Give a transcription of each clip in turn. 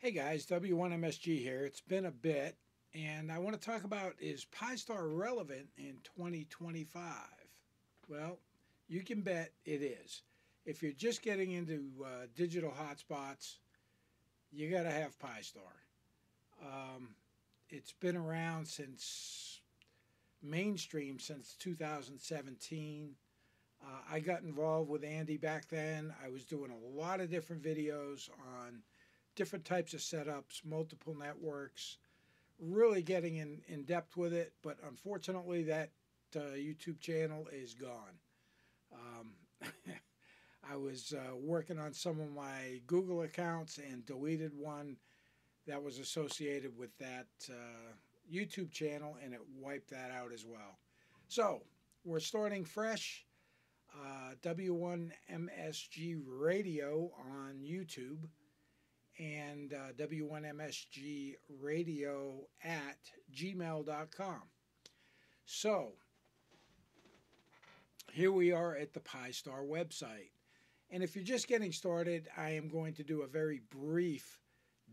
Hey guys, W1MSG here. It's been a bit, and I want to talk about is Pi-Star relevant in 2025? Well, you can bet it is. If you're just getting into uh, digital hotspots, you got to have Pi-Star. Um, it's been around since mainstream since 2017. Uh, I got involved with Andy back then. I was doing a lot of different videos on different types of setups, multiple networks, really getting in, in depth with it. But unfortunately, that uh, YouTube channel is gone. Um, I was uh, working on some of my Google accounts and deleted one that was associated with that uh, YouTube channel, and it wiped that out as well. So we're starting fresh. Uh, W1MSG Radio on YouTube and uh, W1MSG Radio at gmail.com. So here we are at the Pi-Star website. And if you're just getting started, I am going to do a very brief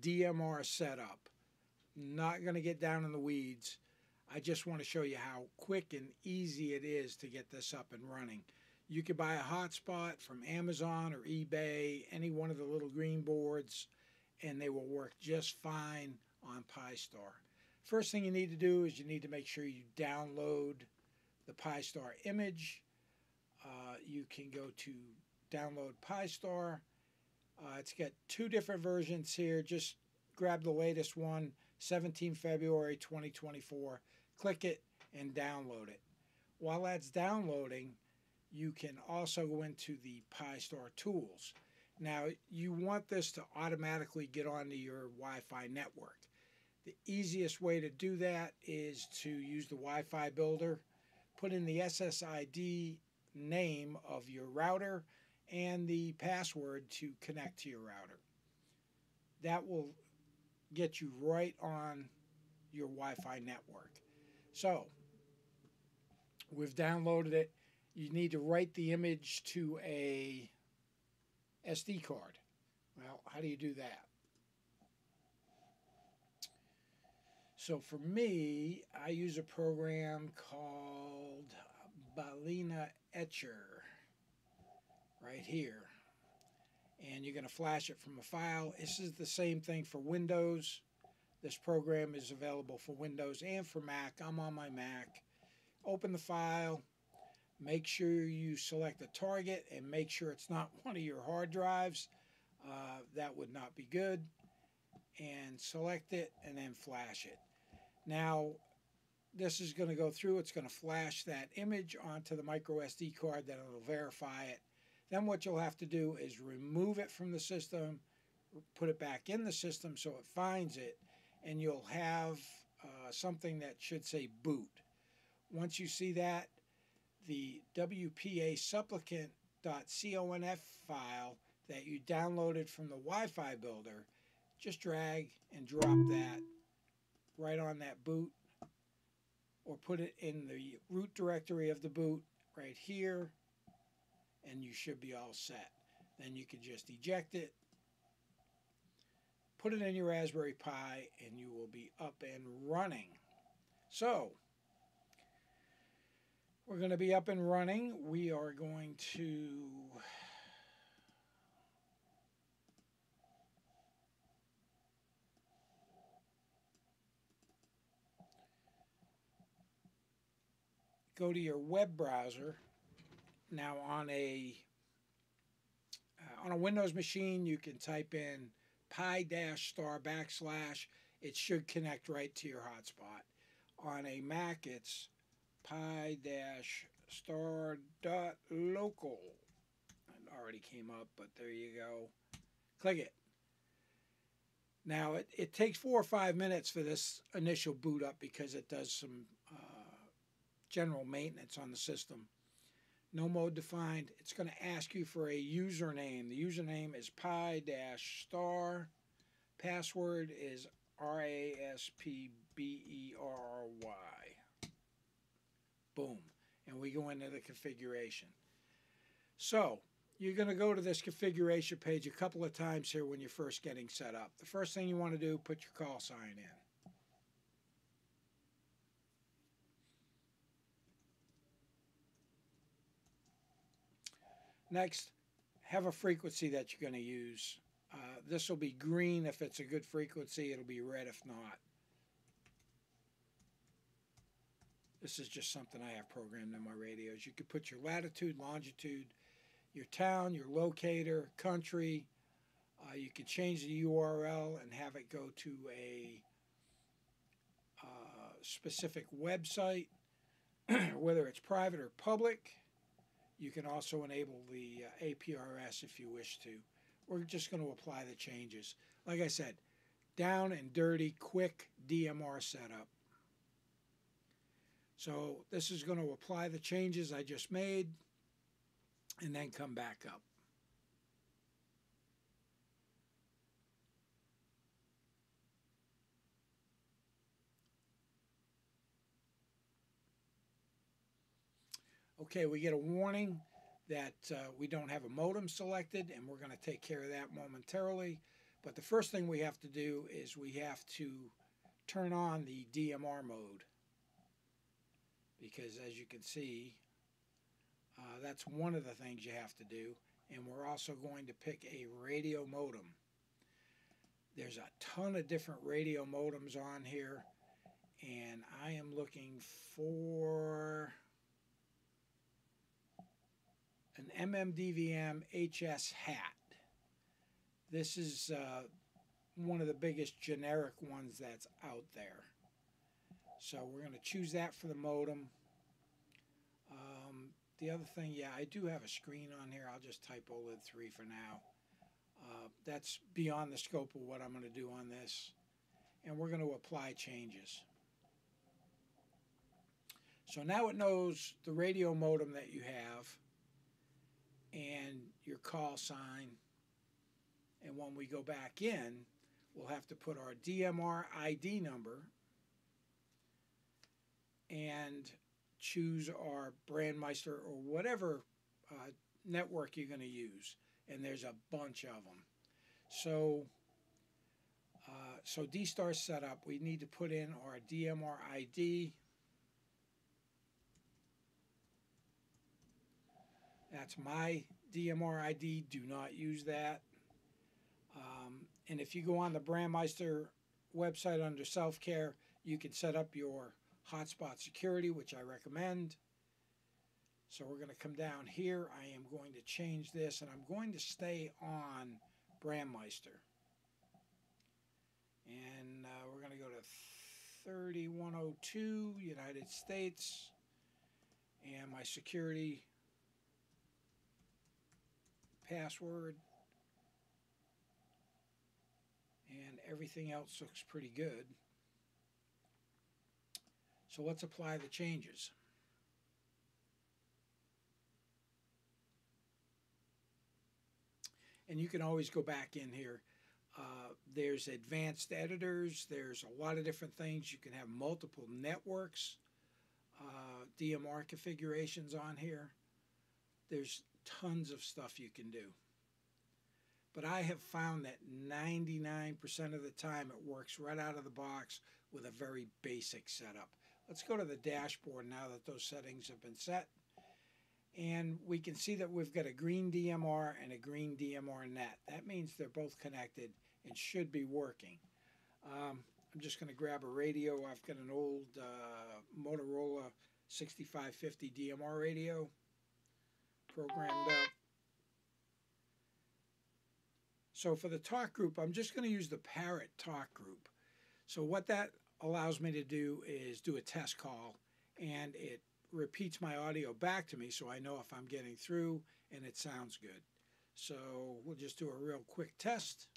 DMR setup. Not going to get down in the weeds. I just want to show you how quick and easy it is to get this up and running. You can buy a hotspot from Amazon or eBay, any one of the little green boards, and they will work just fine on Pi-Star. First thing you need to do is you need to make sure you download the Pi-Star image. Uh, you can go to download Pi-Star. Uh, it's got two different versions here. Just grab the latest one, 17 February 2024. Click it and download it. While that's downloading, you can also go into the Pi-Star tools. Now, you want this to automatically get onto your Wi Fi network. The easiest way to do that is to use the Wi Fi builder, put in the SSID name of your router and the password to connect to your router. That will get you right on your Wi Fi network. So, we've downloaded it. You need to write the image to a SD card. Well, how do you do that? So for me, I use a program called Balena Etcher right here. And you're going to flash it from a file. This is the same thing for Windows. This program is available for Windows and for Mac. I'm on my Mac. Open the file, Make sure you select a target and make sure it's not one of your hard drives. Uh, that would not be good. And select it and then flash it. Now, this is going to go through. It's going to flash that image onto the micro SD card that will verify it. Then what you'll have to do is remove it from the system, put it back in the system so it finds it, and you'll have uh, something that should say boot. Once you see that, the WPA supplicant.conf file that you downloaded from the Wi-Fi builder, just drag and drop that right on that boot or put it in the root directory of the boot right here and you should be all set. Then you can just eject it, put it in your Raspberry Pi, and you will be up and running. So, we're going to be up and running. We are going to go to your web browser. Now on a uh, on a Windows machine, you can type in pi dash star backslash. It should connect right to your hotspot. On a Mac, it's pi dash star dot local. It already came up, but there you go. Click it. Now it, it takes four or five minutes for this initial boot up because it does some uh, general maintenance on the system. No mode defined. It's going to ask you for a username. The username is pi dash star. Password is R A S P B E R R Y. Boom. And we go into the configuration. So you're going to go to this configuration page a couple of times here when you're first getting set up. The first thing you want to do, put your call sign in. Next, have a frequency that you're going to use. Uh, this will be green if it's a good frequency. It'll be red if not. This is just something I have programmed in my radios. You could put your latitude, longitude, your town, your locator, country. Uh, you can change the URL and have it go to a uh, specific website, whether it's private or public. You can also enable the uh, APRS if you wish to. We're just going to apply the changes. Like I said, down and dirty, quick DMR setup. So this is going to apply the changes I just made and then come back up. Okay, we get a warning that uh, we don't have a modem selected, and we're going to take care of that momentarily. But the first thing we have to do is we have to turn on the DMR mode because as you can see, uh, that's one of the things you have to do. And we're also going to pick a radio modem. There's a ton of different radio modems on here, and I am looking for an MMDVM HS hat. This is uh, one of the biggest generic ones that's out there. So we're going to choose that for the modem. Um, the other thing, yeah, I do have a screen on here. I'll just type OLED 3 for now. Uh, that's beyond the scope of what I'm going to do on this. And we're going to apply changes. So now it knows the radio modem that you have and your call sign. And when we go back in, we'll have to put our DMR ID number and choose our Brandmeister or whatever uh, network you're going to use. And there's a bunch of them. So, uh, so D-Star setup, we need to put in our DMR ID. That's my DMR ID. Do not use that. Um, and if you go on the Brandmeister website under self-care, you can set up your hotspot security, which I recommend. So we're going to come down here. I am going to change this, and I'm going to stay on Brandmeister. And uh, we're going to go to 3102 United States. And my security password. And everything else looks pretty good. So let's apply the changes. And you can always go back in here. Uh, there's advanced editors. There's a lot of different things. You can have multiple networks, uh, DMR configurations on here. There's tons of stuff you can do. But I have found that 99% of the time it works right out of the box with a very basic setup. Let's go to the dashboard now that those settings have been set. And we can see that we've got a green DMR and a green DMR net. That means they're both connected and should be working. Um, I'm just going to grab a radio. I've got an old uh, Motorola 6550 DMR radio programmed up. So for the talk group, I'm just going to use the Parrot talk group. So what that allows me to do is do a test call and it repeats my audio back to me so I know if I'm getting through and it sounds good. So we'll just do a real quick test.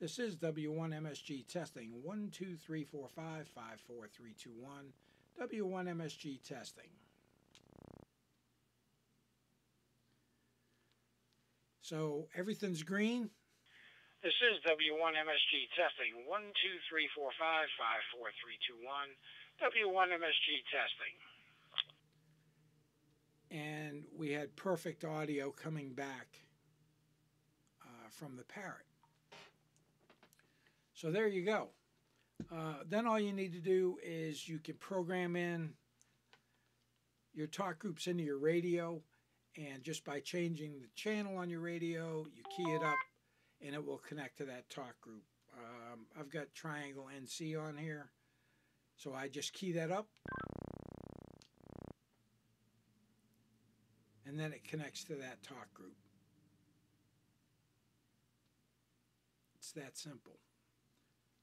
This is W1MSG testing 12345 54321. W1MSG testing. So everything's green. This is W1MSG testing 12345 W1MSG testing. and we had perfect audio coming back uh, from the parrot. So there you go. Uh, then all you need to do is you can program in your talk groups into your radio, and just by changing the channel on your radio, you key it up, and it will connect to that talk group. Um, I've got Triangle NC on here, so I just key that up, and then it connects to that talk group. It's that simple.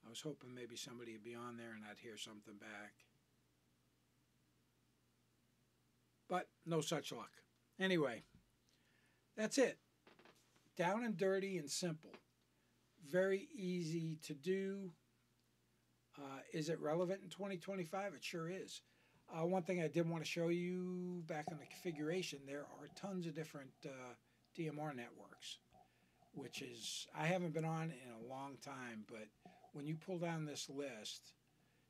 I was hoping maybe somebody would be on there and I'd hear something back. But no such luck. Anyway, that's it. Down and dirty and simple. Very easy to do. Uh, is it relevant in 2025? It sure is. Uh, one thing I did want to show you back in the configuration, there are tons of different uh, DMR networks, which is, I haven't been on in a long time, but when you pull down this list,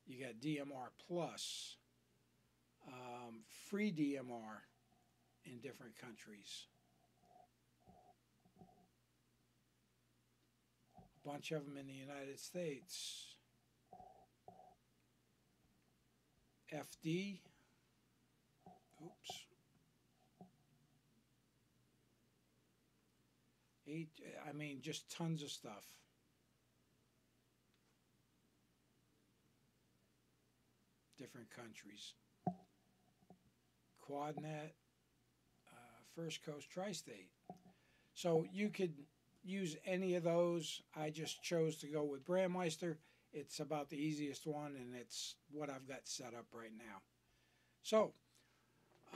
you got DMR Plus, um, free DMR in different countries. Bunch of them in the United States. FD. Oops. Eight, I mean, just tons of stuff. different countries. QuadNet, uh, First Coast Tri State. So you could use any of those. I just chose to go with Brandmeister. It's about the easiest one, and it's what I've got set up right now. So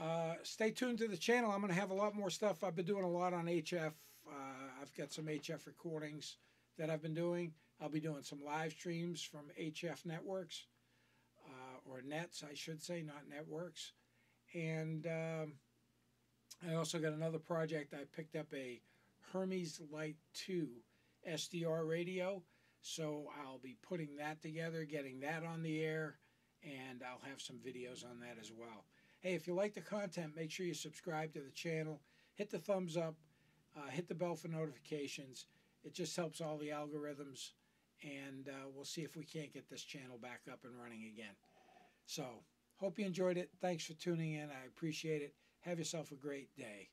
uh, stay tuned to the channel. I'm going to have a lot more stuff. I've been doing a lot on HF. Uh, I've got some HF recordings that I've been doing. I'll be doing some live streams from HF networks or nets, I should say, not networks. And um, I also got another project. I picked up a Hermes Lite 2 SDR radio. So I'll be putting that together, getting that on the air, and I'll have some videos on that as well. Hey, if you like the content, make sure you subscribe to the channel, hit the thumbs up, uh, hit the bell for notifications. It just helps all the algorithms, and uh, we'll see if we can't get this channel back up and running again. So, hope you enjoyed it. Thanks for tuning in. I appreciate it. Have yourself a great day.